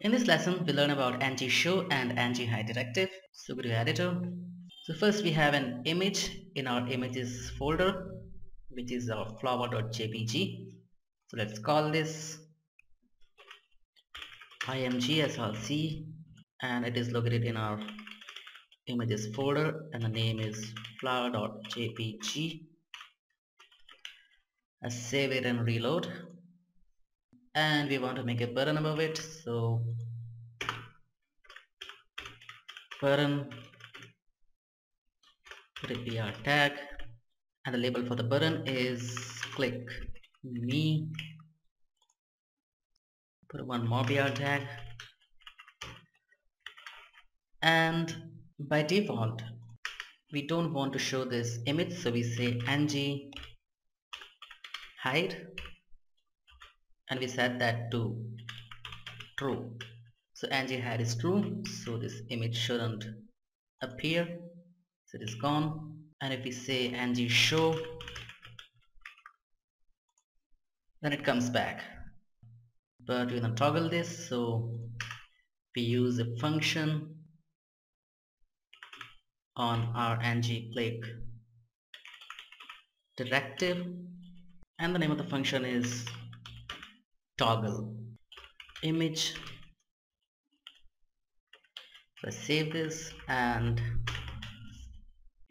In this lesson, we learn about ng-show and ng-hide directive. So go to editor. So first we have an image in our images folder, which is our flower.jpg. So let's call this img and it is located in our images folder and the name is flower.jpg. I save it and reload and we want to make a button above it. So button let it be our tag. And the label for the button is click me. Put one more br tag. And by default we don't want to show this image so we say ng hide and we set that to true. So ng hide is true. So this image shouldn't appear. So it is gone. And if we say ng show then it comes back. But we're gonna toggle this. So we use a function on our ng click directive. And the name of the function is toggle. Image. I save this and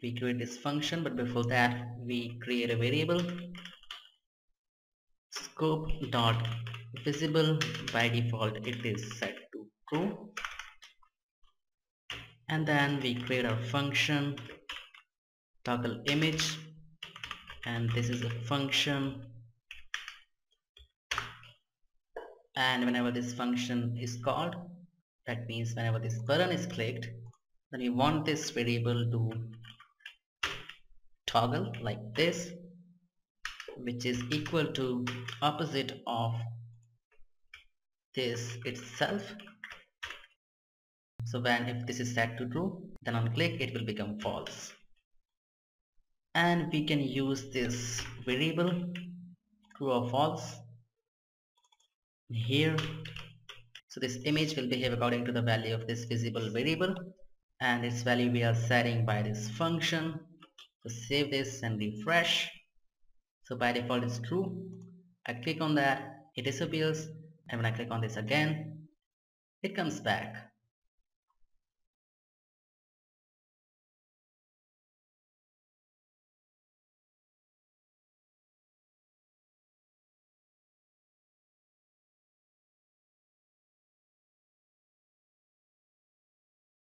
we create this function but before that we create a variable. Scope dot visible by default it is set to true. And then we create our function toggle image. And this is a function and whenever this function is called that means whenever this button is clicked then we want this variable to toggle like this which is equal to opposite of this itself. So when if this is set to true then on click it will become false. And we can use this variable true or false here. So this image will behave according to the value of this visible variable and its value we are setting by this function. So save this and refresh. So by default it's true. I click on that it disappears and when I click on this again it comes back